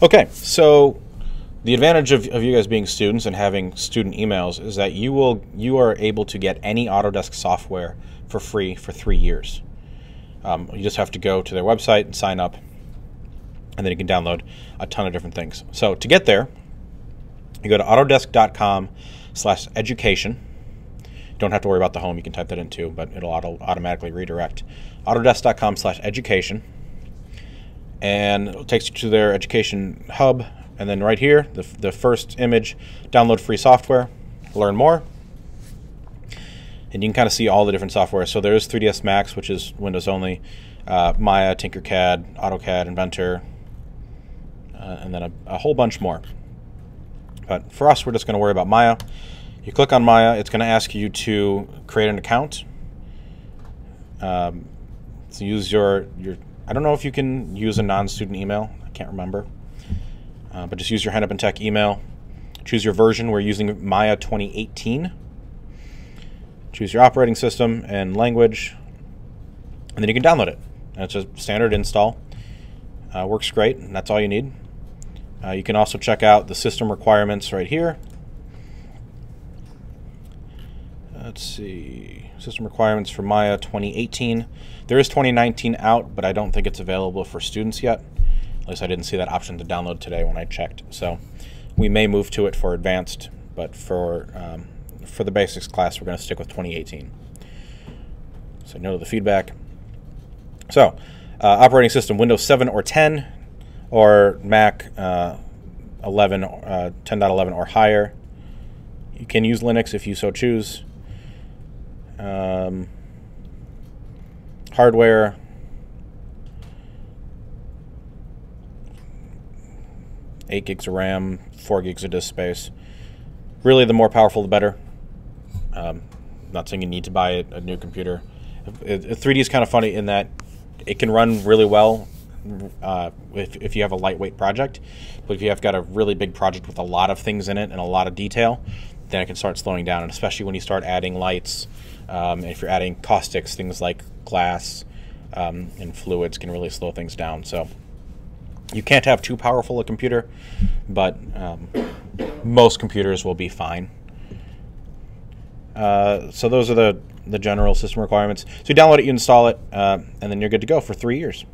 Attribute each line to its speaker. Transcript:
Speaker 1: Okay, so the advantage of, of you guys being students and having student emails is that you will you are able to get any Autodesk software for free for three years. Um, you just have to go to their website and sign up, and then you can download a ton of different things. So to get there, you go to autodesk.com/education. Don't have to worry about the home; you can type that in too, but it'll auto- automatically redirect. Autodesk.com/education, and it takes you to their education hub. And then right here, the, the first image, download free software, learn more and you can kind of see all the different software. So there is 3ds Max, which is Windows only, uh, Maya, Tinkercad, AutoCAD, Inventor, uh, and then a, a, whole bunch more. But for us, we're just going to worry about Maya. You click on Maya, it's going to ask you to create an account. Um, so use your your. I don't know if you can use a non-student email. I can't remember. Uh, but just use your Hennepin Tech email. Choose your version. We're using Maya 2018. Choose your operating system and language, and then you can download it. And it's a standard install. Uh, works great, and that's all you need. Uh, you can also check out the system requirements right here. Let's see, system requirements for Maya 2018. There is 2019 out, but I don't think it's available for students yet. At least I didn't see that option to download today when I checked. So we may move to it for advanced, but for um, for the basics class, we're going to stick with 2018. So no to the feedback. So uh, operating system Windows 7 or 10 or Mac uh, 11, uh, 10.11 or higher. You can use Linux if you so choose. Um, hardware. Eight gigs of RAM, four gigs of disk space. Really, the more powerful, the better. Um, not saying you need to buy a, a new computer. It, it, 3D is kind of funny in that it can run really well uh, if, if you have a lightweight project. But if you have got a really big project with a lot of things in it and a lot of detail, then it can start slowing down. And especially when you start adding lights, um, if you're adding caustics, things like glass um, and fluids can really slow things down. So you can't have too powerful a computer, but um, most computers will be fine. Uh, so those are the, the general system requirements. So you download it, you install it, uh, and then you're good to go for three years.